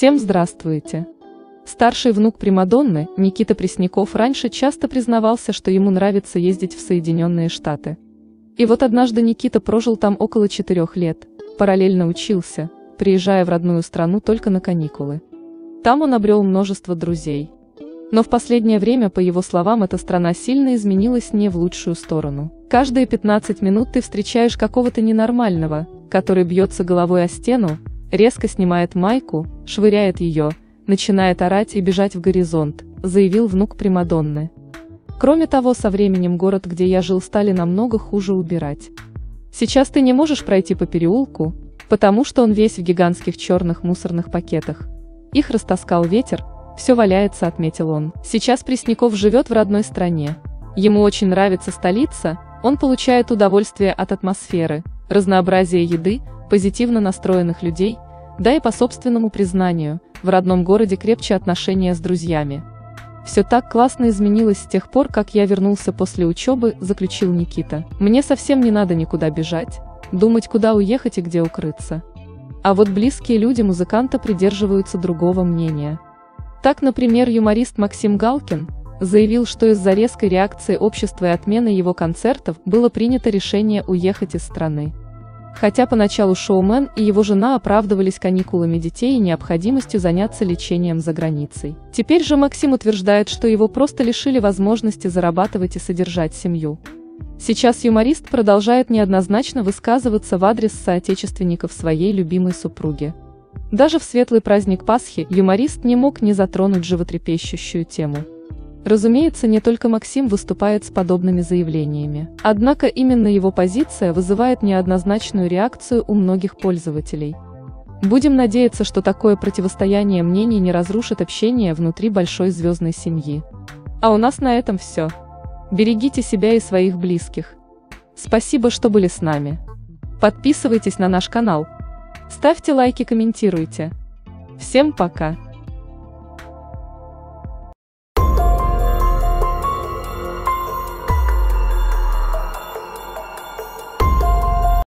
Всем здравствуйте! Старший внук Примадонны, Никита Пресняков, раньше часто признавался, что ему нравится ездить в Соединенные Штаты. И вот однажды Никита прожил там около четырех лет, параллельно учился, приезжая в родную страну только на каникулы. Там он обрел множество друзей. Но в последнее время, по его словам, эта страна сильно изменилась не в лучшую сторону. Каждые 15 минут ты встречаешь какого-то ненормального, который бьется головой о стену, резко снимает майку, швыряет ее, начинает орать и бежать в горизонт, заявил внук Примадонны. Кроме того, со временем город, где я жил, стали намного хуже убирать. Сейчас ты не можешь пройти по переулку, потому что он весь в гигантских черных мусорных пакетах. Их растаскал ветер, все валяется, отметил он. Сейчас Пресняков живет в родной стране. Ему очень нравится столица, он получает удовольствие от атмосферы, разнообразия еды, позитивно настроенных людей, да и по собственному признанию, в родном городе крепче отношения с друзьями. Все так классно изменилось с тех пор, как я вернулся после учебы, заключил Никита. Мне совсем не надо никуда бежать, думать, куда уехать и где укрыться. А вот близкие люди музыканта придерживаются другого мнения. Так, например, юморист Максим Галкин заявил, что из-за резкой реакции общества и отмены его концертов было принято решение уехать из страны. Хотя поначалу шоумен и его жена оправдывались каникулами детей и необходимостью заняться лечением за границей. Теперь же Максим утверждает, что его просто лишили возможности зарабатывать и содержать семью. Сейчас юморист продолжает неоднозначно высказываться в адрес соотечественников своей любимой супруги. Даже в светлый праздник Пасхи юморист не мог не затронуть животрепещущую тему. Разумеется, не только Максим выступает с подобными заявлениями. Однако именно его позиция вызывает неоднозначную реакцию у многих пользователей. Будем надеяться, что такое противостояние мнений не разрушит общение внутри большой звездной семьи. А у нас на этом все. Берегите себя и своих близких. Спасибо, что были с нами. Подписывайтесь на наш канал. Ставьте лайки, комментируйте. Всем пока!